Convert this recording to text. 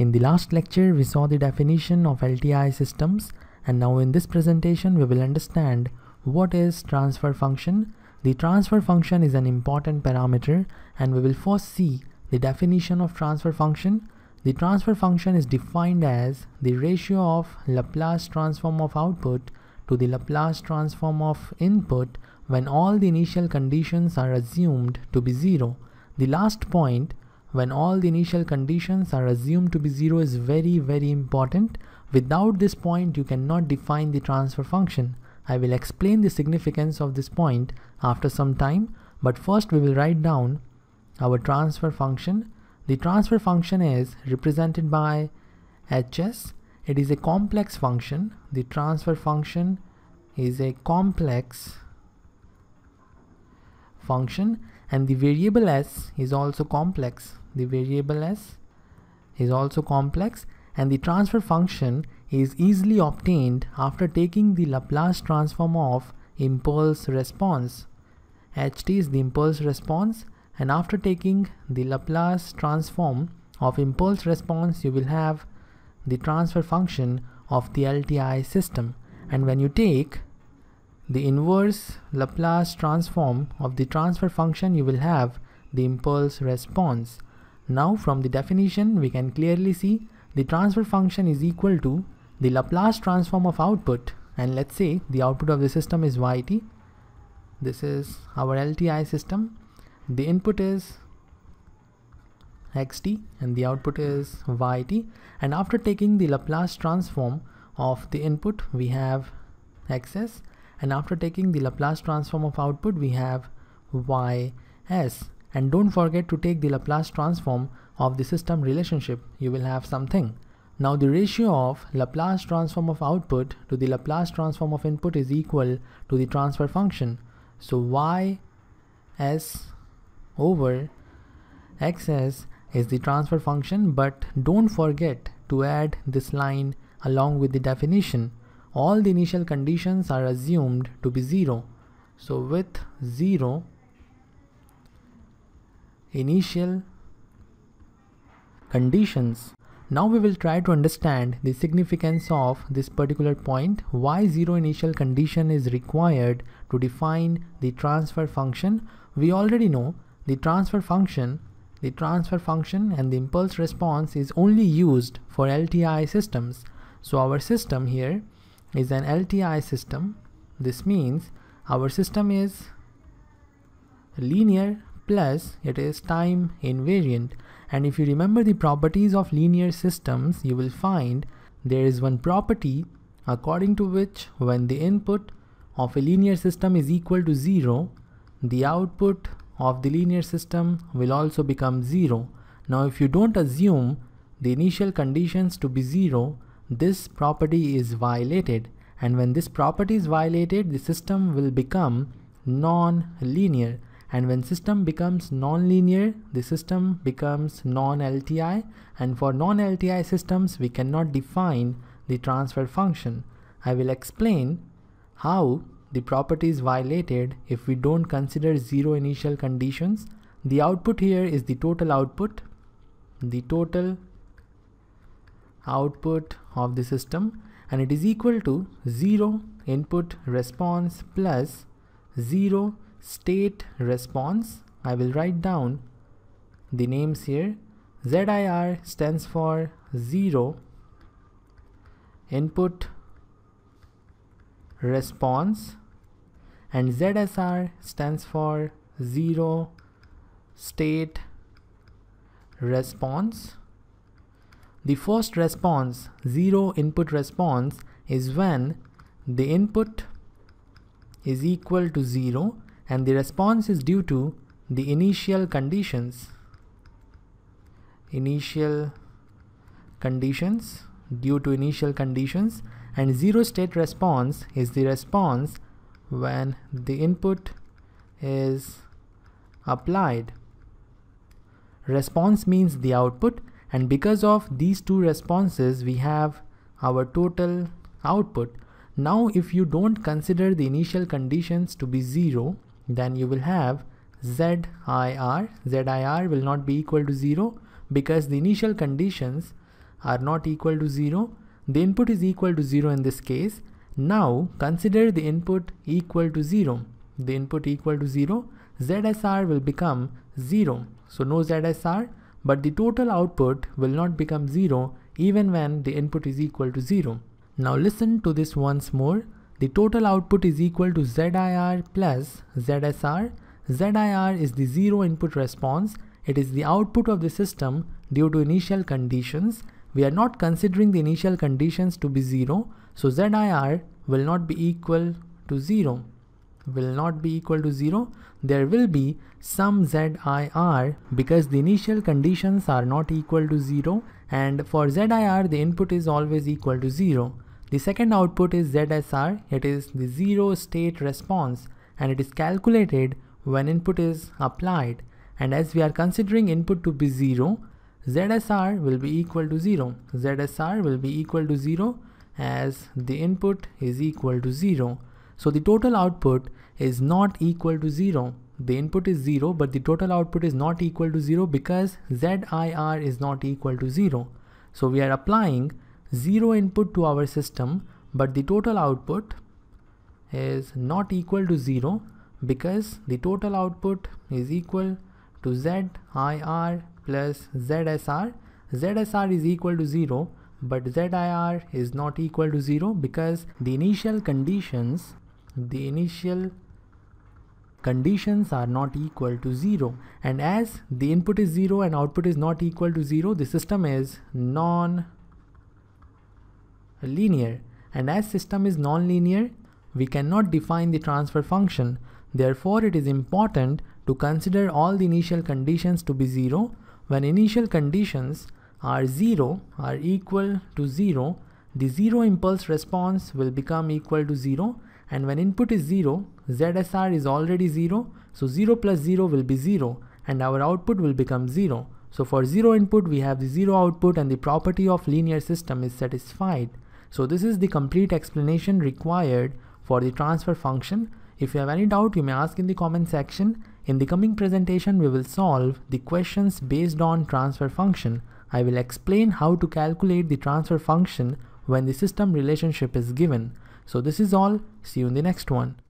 In the last lecture, we saw the definition of LTI systems and now in this presentation, we will understand what is transfer function. The transfer function is an important parameter and we will first see the definition of transfer function. The transfer function is defined as the ratio of Laplace transform of output to the Laplace transform of input when all the initial conditions are assumed to be zero. The last point when all the initial conditions are assumed to be zero is very very important. Without this point you cannot define the transfer function. I will explain the significance of this point after some time but first we will write down our transfer function. The transfer function is represented by hs. It is a complex function. The transfer function is a complex function and the variable s is also complex the variable s is also complex and the transfer function is easily obtained after taking the Laplace transform of impulse response. ht is the impulse response and after taking the Laplace transform of impulse response you will have the transfer function of the LTI system and when you take the inverse Laplace transform of the transfer function you will have the impulse response now from the definition we can clearly see the transfer function is equal to the Laplace transform of output and let's say the output of the system is yt. This is our LTI system. The input is xt and the output is yt and after taking the Laplace transform of the input we have xs and after taking the Laplace transform of output we have ys and don't forget to take the Laplace transform of the system relationship, you will have something. Now the ratio of Laplace transform of output to the Laplace transform of input is equal to the transfer function. So y s over xs is the transfer function but don't forget to add this line along with the definition. All the initial conditions are assumed to be 0. So with 0 initial conditions. Now we will try to understand the significance of this particular point, why zero initial condition is required to define the transfer function. We already know the transfer function, the transfer function and the impulse response is only used for LTI systems. So our system here is an LTI system. This means our system is linear plus it is time invariant. And if you remember the properties of linear systems you will find there is one property according to which when the input of a linear system is equal to 0 the output of the linear system will also become 0 now if you don't assume the initial conditions to be 0 this property is violated. And when this property is violated the system will become non-linear and when system becomes non-linear the system becomes non-LTI and for non-LTI systems we cannot define the transfer function. I will explain how the property is violated if we don't consider zero initial conditions. The output here is the total output, the total output of the system and it is equal to 0 input response plus 0 state response I will write down the names here. ZIR stands for 0 input response. And ZSR stands for 0 state response. The first response, 0 input response is when the input is equal to 0 and the response is due to the initial conditions. Initial conditions due to initial conditions and zero state response is the response when the input is applied. Response means the output and because of these two responses we have our total output. Now if you don't consider the initial conditions to be zero then you will have ZIR, ZIR will not be equal to 0 because the initial conditions are not equal to 0. The input is equal to 0 in this case. Now consider the input equal to 0. The input equal to 0, ZSR will become 0. So no ZSR, but the total output will not become 0 even when the input is equal to 0. Now listen to this once more. The total output is equal to ZIR plus ZSR. ZIR is the zero input response. It is the output of the system due to initial conditions. We are not considering the initial conditions to be zero. So ZIR will not be equal to zero will not be equal to 0, there will be some ZIR because the initial conditions are not equal to 0 and for ZIR the input is always equal to 0. The second output is ZSR, it is the zero state response and it is calculated when input is applied and as we are considering input to be 0, ZSR will be equal to 0. ZSR will be equal to 0 as the input is equal to 0. So the total output is not equal to 0. The input is 0 but the total output is not equal to 0 because ZIR is not equal to 0. So we are applying 0 input to our system but the total output is not equal to 0 because the total output is equal to ZIR plus ZSR. ZSR is equal to 0 but ZIR is not equal to 0 because the initial conditions the initial conditions are not equal to 0 and as the input is 0 and output is not equal to 0 the system is non linear. And as system is non-linear we cannot define the transfer function. Therefore it is important to consider all the initial conditions to be 0 when initial conditions are 0 are equal to 0 the 0 impulse response will become equal to 0 and when input is 0, ZSR is already 0, so 0 plus 0 will be 0 and our output will become 0. So for 0 input we have the 0 output and the property of linear system is satisfied. So this is the complete explanation required for the transfer function. If you have any doubt you may ask in the comment section. In the coming presentation we will solve the questions based on transfer function. I will explain how to calculate the transfer function when the system relationship is given. So this is all. See you in the next one.